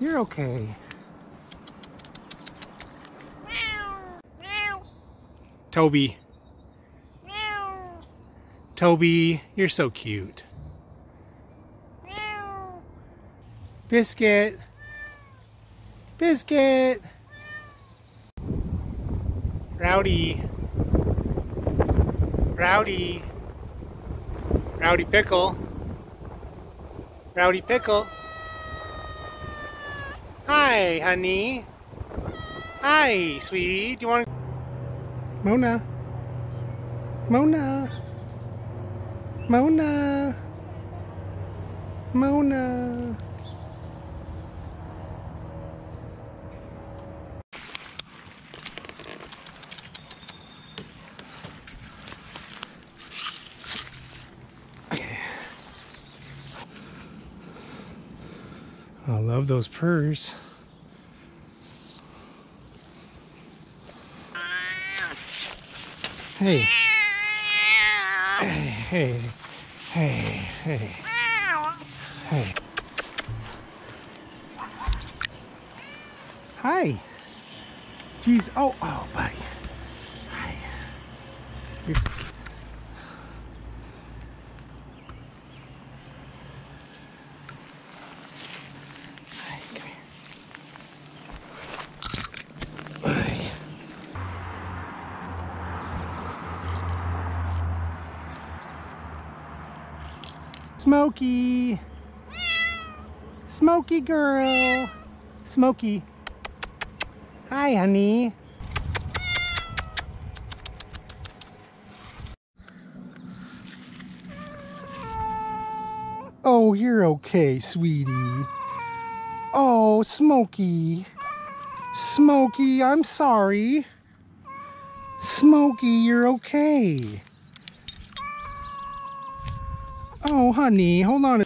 You're okay. Toby. Toby, you're so cute. Biscuit. Biscuit. Rowdy. Rowdy. Rowdy Pickle. Rowdy Pickle. Hi, honey. Hi, sweetie. Do you want to... Mona. Mona. Mona. Mona. I love those purrs. Hey. Hey, hey, hey, hey. Hi. Jeez. Oh, oh, buddy. Hi. You're so cute. Smokey. Smokey girl. Smokey. Hi, honey. Oh, you're okay, sweetie. Oh, Smokey. Smokey, I'm sorry. Smokey, you're okay. Oh, honey, hold on.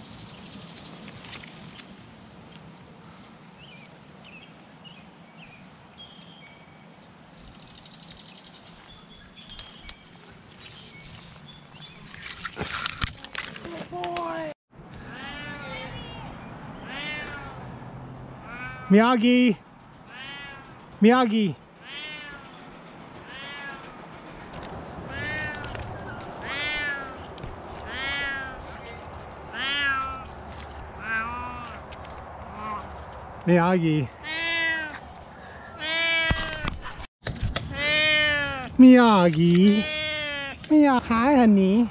Miyagi. Miyagi. Miyagi. Miyagi. Miyagi. Hi, honey.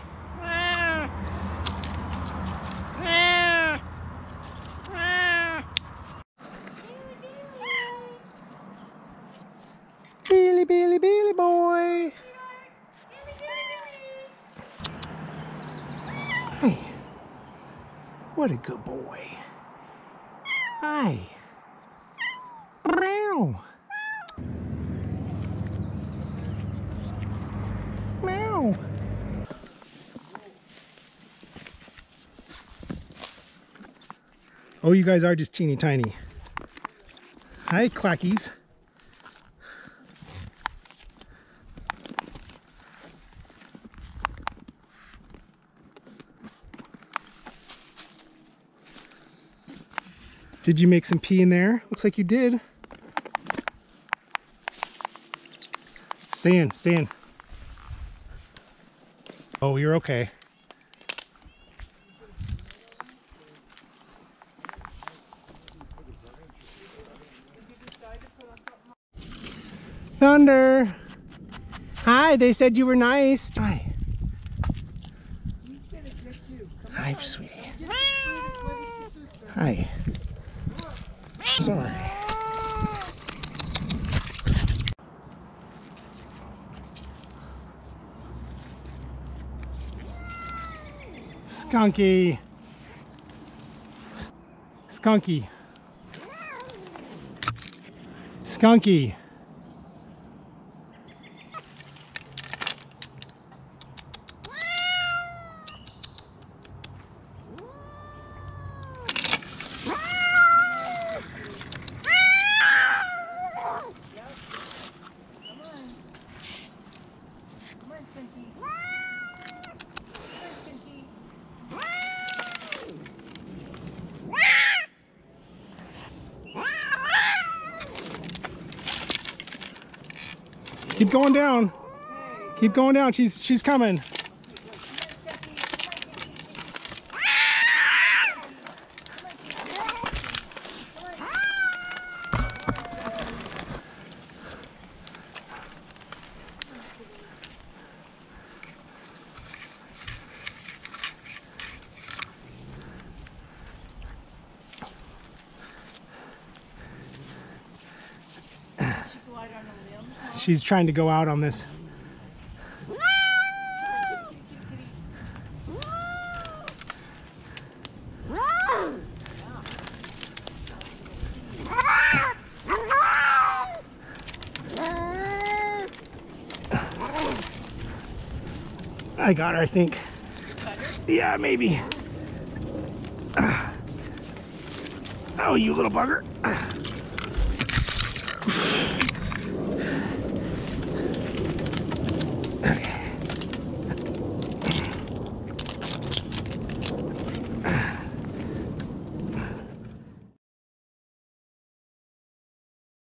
Billy, Billy, Billy boy. Hey. What a good boy. Hi. Oh, you guys are just teeny tiny. Hi, clackies. Did you make some pee in there? Looks like you did. Stay in, stay in. Oh, you're okay. Thunder. Hi, they said you were nice. Hi. Hi, sweetie. Hi. Sorry. Skunky. Skunky. Skunky. Keep going down. Keep going down. She's she's coming. She's trying to go out on this. I got her, I think. Yeah, maybe. Oh, you little bugger. Okay.